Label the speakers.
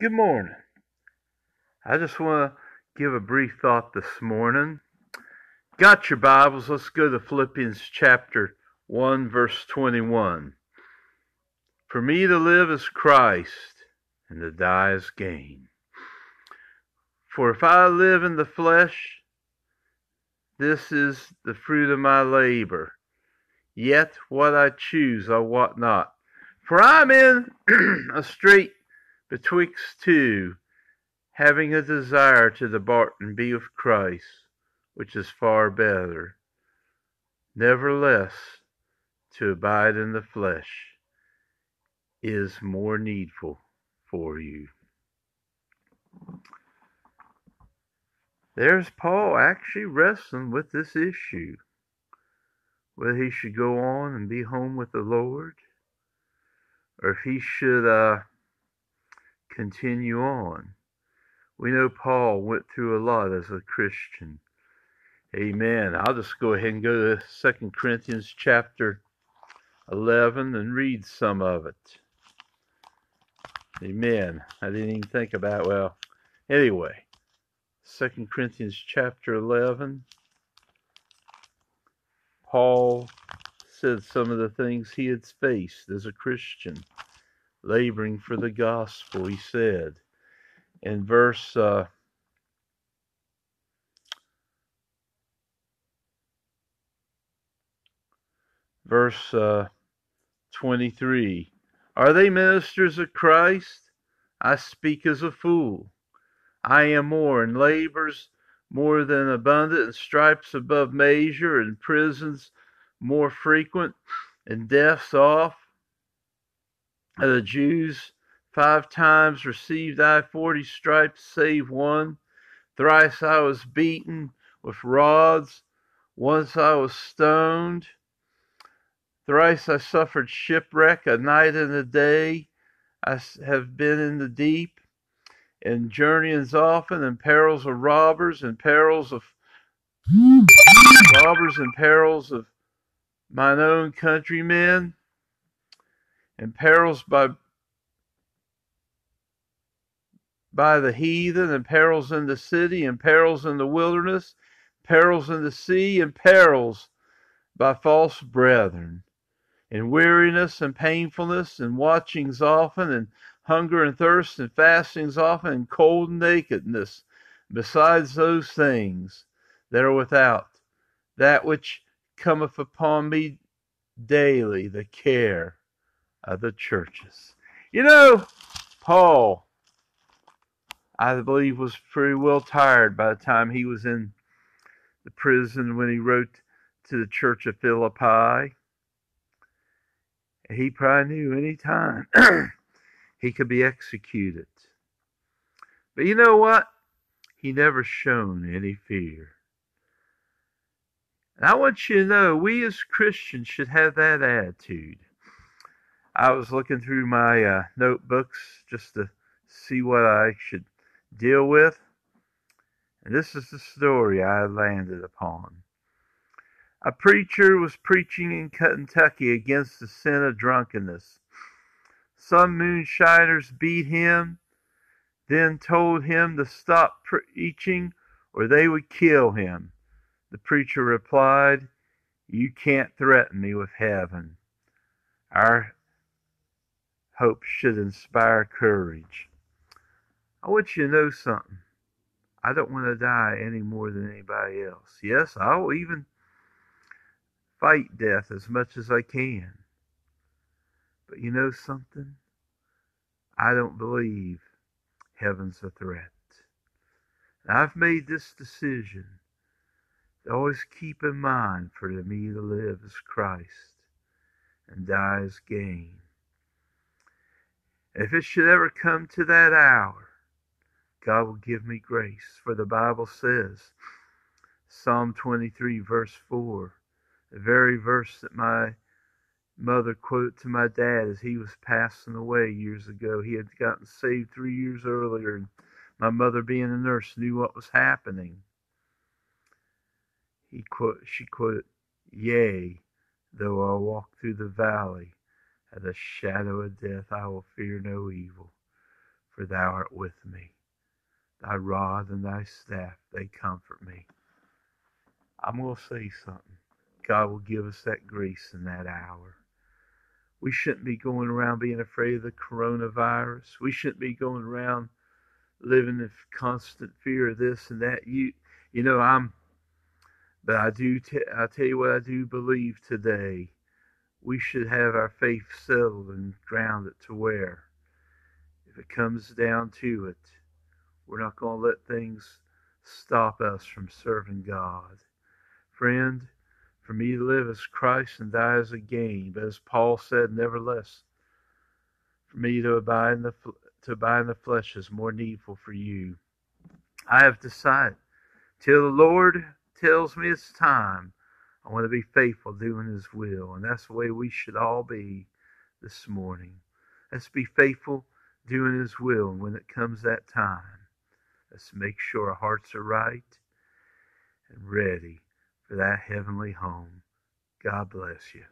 Speaker 1: Good morning. I just want to give a brief thought this morning. Got your Bibles? Let's go to Philippians chapter 1, verse 21. For me to live is Christ, and to die is gain. For if I live in the flesh, this is the fruit of my labor. Yet what I choose I wot not. For I am in a strait betwixt two, having a desire to depart and be with Christ, which is far better. Nevertheless, to abide in the flesh is more needful for you. There's Paul actually wrestling with this issue whether he should go on and be home with the Lord or if he should uh, continue on. We know Paul went through a lot as a Christian. Amen. I'll just go ahead and go to Second Corinthians chapter 11 and read some of it. Amen. I didn't even think about well. Anyway, Second Corinthians chapter 11. Paul said some of the things he had faced as a Christian laboring for the gospel, he said. In verse uh, verse uh, 23 Are they ministers of Christ? I speak as a fool. I am more, in labors more than abundant, and stripes above measure, and prisons more frequent, and deaths oft the Jews five times received I forty stripes, save one. Thrice I was beaten with rods. Once I was stoned. Thrice I suffered shipwreck, a night and a day. I have been in the deep, and journeyings often, and perils of robbers, and perils of robbers, and perils of mine own countrymen and perils by by the heathen, and perils in the city, and perils in the wilderness, perils in the sea, and perils by false brethren, and weariness and painfulness, and watchings often, and hunger and thirst, and fastings often, and cold and nakedness, besides those things that are without, that which cometh upon me daily, the care the churches. You know, Paul, I believe, was pretty well tired by the time he was in the prison when he wrote to the church of Philippi. He probably knew any time he could be executed. But you know what? He never shown any fear. And I want you to know we as Christians should have that attitude. I was looking through my uh, notebooks just to see what I should deal with. And this is the story I landed upon. A preacher was preaching in Kentucky against the sin of drunkenness. Some moonshiners beat him, then told him to stop preaching or they would kill him. The preacher replied, You can't threaten me with heaven. Our hope should inspire courage. I want you to know something. I don't want to die any more than anybody else. Yes, I'll even fight death as much as I can. But you know something? I don't believe heaven's a threat. And I've made this decision to always keep in mind for me to live as Christ and die as gain. If it should ever come to that hour, God will give me grace. For the Bible says, Psalm 23, verse 4, the very verse that my mother quoted to my dad as he was passing away years ago. He had gotten saved three years earlier, and my mother, being a nurse, knew what was happening. He quote, she quoted, Yea, though I walk through the valley at the shadow of death, I will fear no evil, for thou art with me. Thy rod and thy staff, they comfort me. I'm going to say something. God will give us that grace in that hour. We shouldn't be going around being afraid of the coronavirus. We shouldn't be going around living in constant fear of this and that. You, you know, I'm, but I do. T- I tell you what, I do believe today. We should have our faith settled and grounded to where, if it comes down to it, we're not going to let things stop us from serving God. Friend, for me to live as Christ and die as a gain. But as Paul said, nevertheless, for me to abide in the to abide in the flesh is more needful for you. I have decided till the Lord tells me it's time. I want to be faithful doing His will, and that's the way we should all be this morning. Let's be faithful doing His will, and when it comes that time, let's make sure our hearts are right and ready for that heavenly home. God bless you.